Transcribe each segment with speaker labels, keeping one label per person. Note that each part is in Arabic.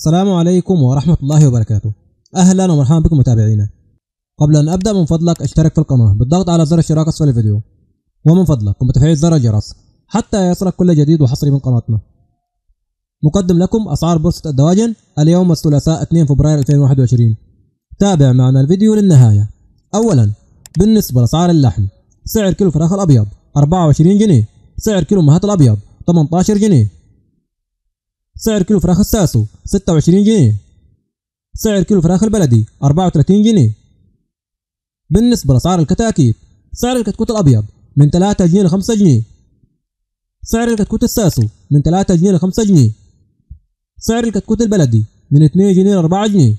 Speaker 1: السلام عليكم ورحمة الله وبركاته. أهلا ومرحبا بكم متابعينا. قبل أن أبدأ من فضلك اشترك في القناة. بالضغط على زر الاشتراك أسفل الفيديو. ومن فضلك قم بتفعيل زر الجرس. حتى يصلك كل جديد وحصري من قناتنا. مقدم لكم أسعار بورصة الدواجن. اليوم الثلاثاء 2 فبراير 2021 تابع معنا الفيديو للنهاية. أولا بالنسبة لأسعار اللحم. سعر كيلو فراخ الأبيض 24 جنيه. سعر كيلو مهات الأبيض 18 جنيه. سعر كيلو فراخ الساسو 26 جنيه. سعر كيلو فراخ البلدي 34 جنيه. بالنسبة لأسعار الكتاكيت سعر الكتكوت الأبيض من 3 جنيه ل 5 جنيه. سعر الكتكوت الساسو من 3 جنيه ل 5 جنيه. سعر الكتكوت البلدي من 2 جنيه ل 4 جنيه.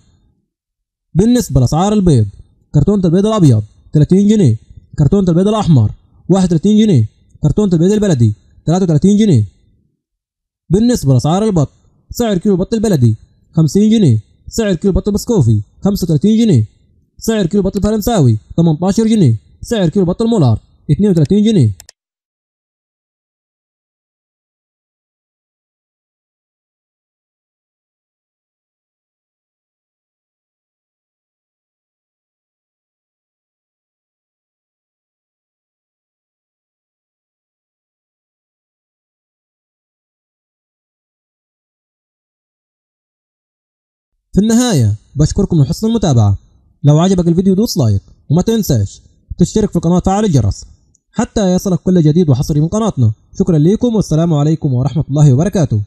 Speaker 1: بالنسبة لأسعار البيض كرتونة البيض الأبيض 30 جنيه كرتونة البيض الأحمر 31 جنيه كرتونة البيض البلدي 33 جنيه. بالنسبة لأسعار البط سعر كيلو البط البلدي 50 جنيه سعر كيلو بط البسكوفي 35 جنيه سعر كيلو بط الفرنساوي 18 جنيه سعر كيلو بط المولار 32 جنيه. في النهاية بشكركم لحسن المتابعة. لو عجبك الفيديو دوس لايك وما تنساش تشترك في القناة وتفعل الجرس حتى يصلك كل جديد وحصري من قناتنا. شكرا لكم والسلام عليكم ورحمة الله وبركاته.